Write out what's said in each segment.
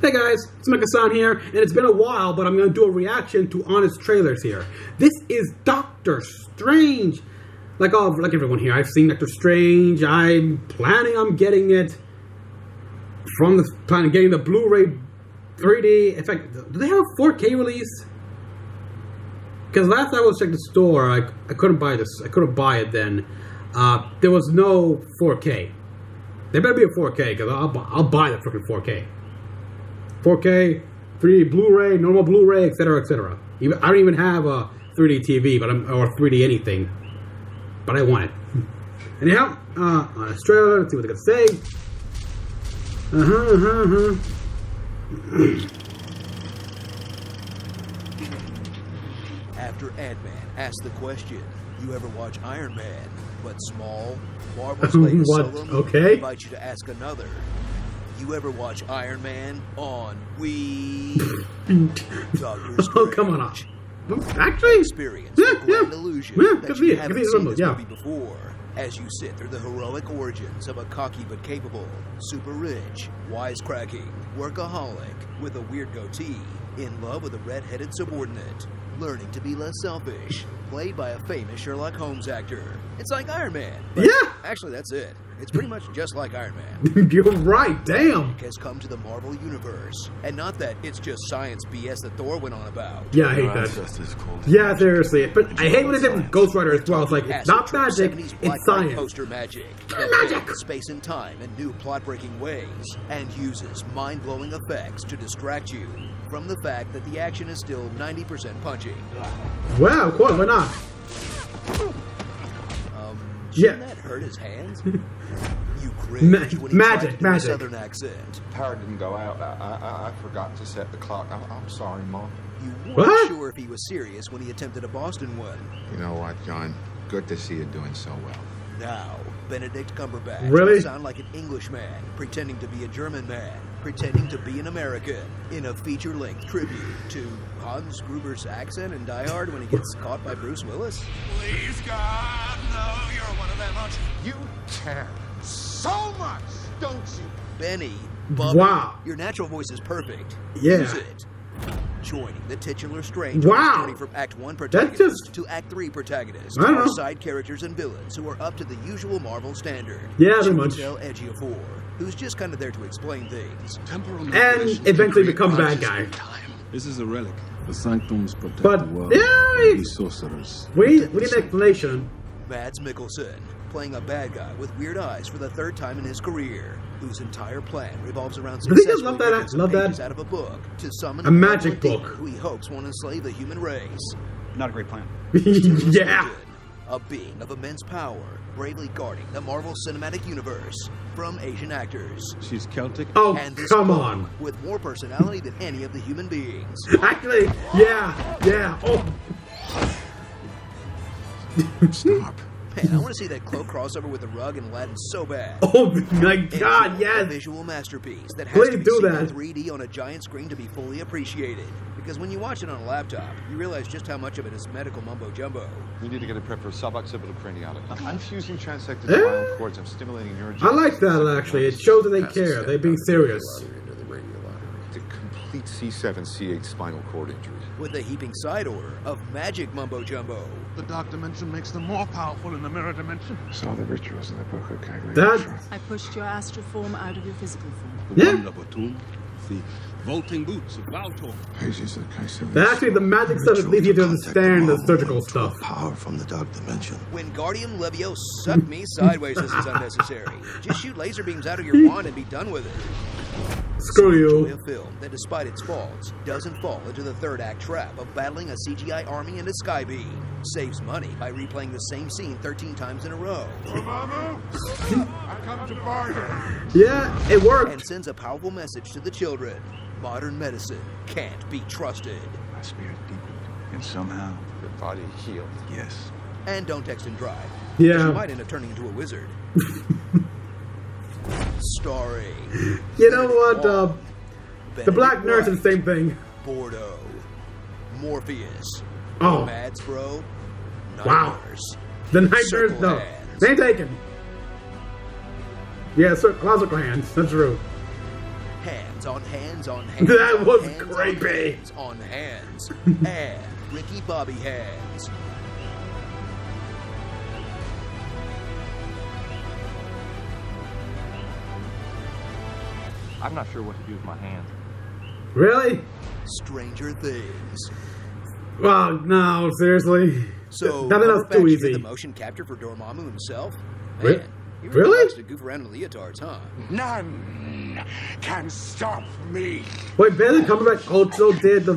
Hey guys, it's Mecha-san here, and it's been a while, but I'm going to do a reaction to honest trailers here. This is Doctor Strange. Like all, like everyone here, I've seen Doctor Strange. I'm planning on getting it from the plan of getting the Blu-ray 3D. In fact, do they have a 4K release? Because last I was checking the store, I, I couldn't buy this. I couldn't buy it then. Uh, there was no 4K. There better be a 4K because I'll, I'll buy the freaking 4K. 4K, 3D Blu-ray, normal Blu-ray, etc., etc. Even I don't even have a 3D TV, but I'm or 3D anything, but I want it. Anyhow, uh, Honest Trailers, let's see what they got to say. Uh huh, uh huh, After Ant-Man asks the question, you ever watch Iron Man, but small? Marvel's latest What? solo Okay. you to ask another. You ever watch Iron Man on We Oh, come on. Strange. Actually, Experience Yeah, the yeah. illusion Yeah, that you be haven't seen this yeah. movie before. As you sit through the heroic origins of a cocky but capable, super rich, wisecracking, workaholic with a weird goatee, in love with a red-headed subordinate, learning to be less selfish, played by a famous Sherlock Holmes actor. It's like Iron Man. Yeah. Actually, that's it. It's pretty much just like Iron Man you're right. Damn. has come to the Marvel Universe. And not that it's just science BS that Thor went on about. Yeah, I hate that. ancestors called it Yeah, seriously. But I hate when they say Ghost Rider as well. It's like it's not magic, it's science. Poster magic. Magic! Space and time in new plot-breaking ways, and uses mind-blowing effects to distract you from the fact that the action is still 90% punching. Well, of course, why not? Yeah. shouldn't that hurt his hands? you cringe Ma- when he magic, tried to a magic. southern accent. Power didn't go out. I, I, I forgot to set the clock. I'm, I'm sorry, Mom. You weren't What? sure if he was serious when he attempted a Boston one. You know what, John? Good to see you doing so well. Now, Benedict Cumberbatch Really? sound like an Englishman pretending to be a German man, pretending to be an American, in a feature-length tribute to Hans Gruber's accent in Die Hard when he gets caught by Bruce Willis. Please, God, no, you're one of them, aren't you? You care so much, don't you? Benny, Bubby, Wow. your natural voice is perfect. Yeah. Use it. Joining the titular Strange Wow. on from Act 1 protagonist just- to Act 3 protagonist I don't know. side characters and villains who are up to the usual Marvel standard. Yeah, pretty much. Chiwetel Ejiofor, who's just kind of there to explain things. And eventually can become bad guy. This is a relic. The sanctums protect But, the world. yeah, from these sorcerers. We need, we need an explanation. Mads Mikkelsen, playing a bad guy with weird eyes for the third time in his career, whose entire plan revolves around Does he just successfully love that- uh, some love that? pages out of a book to summon A magic malevolent book. who he hopes won't enslave the human race. Not a great plan. yeah. Sultan, a being of immense power, bravely guarding the Marvel Cinematic Universe from Asian actors. She's Celtic. Oh, and this come on. with more personality than any of the human beings. Actually, yeah, yeah. Oh, Stop. Man, I want to see that cloak crossover with the rug and Aladdin so bad. oh my And God, A visual masterpiece that has Please to be do seen that. in 3D on a giant screen to be fully appreciated. Because when you watch it on a laptop, you realize just how much of it is medical mumbo jumbo. You need to get a prep for suboccipital craniotomy. I'm fusing transected Eh? spinal cords. I'm stimulating neurogenesis. I like that actually. It shows that they care. They're being serious. It's a complete C7, C8 spinal cord injury. With a heaping side order of magic mumbo jumbo. The dark dimension makes them more powerful in the mirror dimension. I Saw the rituals in the book of That- I pushed your astral form out of your physical form. The Yeah. Wand of Watoomb. The vaulting boots of Valtorr. Pages of Kaiser. That actually, the magic stuff leads you to understand the surgical stuff. Power from the dark dimension. Wingardium Levio sucked me sideways this is unnecessary. Just shoot laser beams out of your wand and be done with it. Screw Enjoy a film that, despite its faults, doesn't fall into the third act trap of battling a CGI army and a sky beam. Saves money by replaying the same scene 13 times in a row. Mama, I come to bargain. Yeah, it works And sends a powerful message to the children. Modern medicine can't be trusted. My spirit deepened, and somehow, Your body healed. yes, And don't text and drive. Yeah. You might end up turning into a wizard. Starring You know what? Uh, the Black Nurse is the same thing. Bordeaux, Morpheus, Oh, Mads Bro, Wow. The Night Circle Nurse. No, hands. name taken. Yeah, lot of hands. That's true. Hands on hands on hands. That on was hands on creepy. hands on hands. and Ricky Bobby hands. I'm not sure what to do with my hands. Really? Stranger Things. Well, no, seriously. So, Nothing else too easy. the motion capture for Dormammu himself? Re- Man, he really, really? likes to goof around in leotards, huh? None can stop me. Wait, Benedict Cumberbatch also did the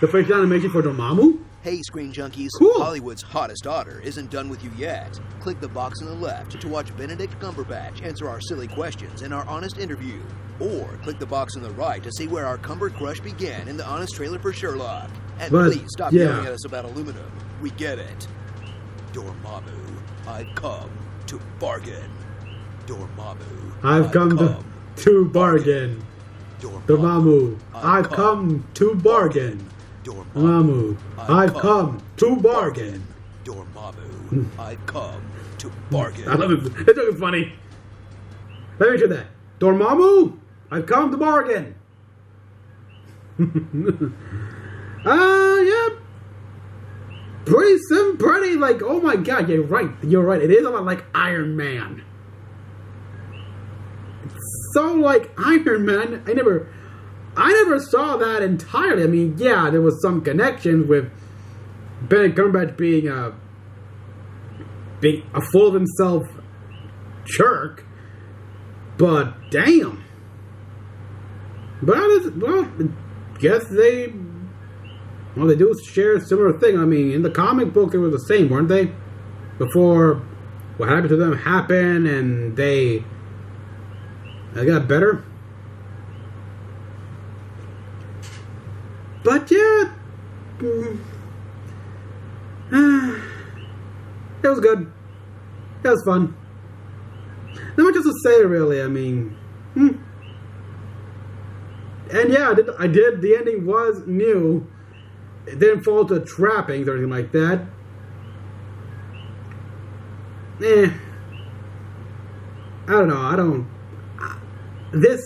the facial animation for Dormammu? Hey, Screen Junkies, Cool. Hollywood's hottest daughter isn't done with you yet. Click the box on the left to watch Benedict Cumberbatch answer our silly questions in our honest interview. Or click the box on the right to see where our Cumber crush began in the honest trailer for Sherlock. And But, please stop yeah. yelling at us about aluminum. We get it. Dormammu, I've come to bargain. Dormammu, I've come to, to bargain. Dormammu, I've come to bargain. Dormammu, I've come to bargain. Dormammu, I've come to bargain. I love it. Joke is funny. Let me try that. Dormammu, I've come to bargain. Ah, yeah. Pretty sim, pretty like. Oh my god, you're right. You're right. It is a lot like Iron Man. It's so like Iron Man. I never, I never saw that entirely. I mean, yeah, there was some connections with Benedict Cumberbatch being a being a full of himself jerk, but damn. But it's, well, guess they well they do share a similar thing. I mean, in the comic book they were the same, weren't they? Before what happened to them happened, and they they got better. But yeah, it was good. It was fun. Not much else to say, really. I mean, hmm. and yeah, I did. I did. The ending was new. It didn't fall to trappings or anything like that. Eh. I don't know. I don't. This.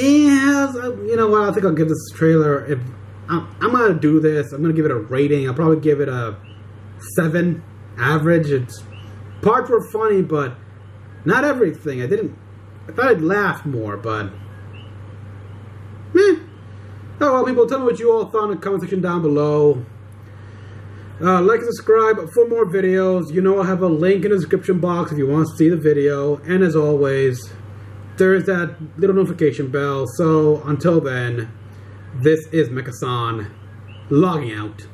Yeah, you know what? I think I'll give this trailer. If I'm, I'm gonna do this, I'm gonna give it a rating. I'll probably give it a seven, average. It's parts were funny, but not everything. I didn't. I thought I'd laugh more, but meh. Oh well, people, tell me what you all thought in the comment section down below. Uh, like and subscribe for more videos. You know I have a link in the description box if you want to see the video. And as always, there's that little notification bell. So until then, this is Mecha-san logging out.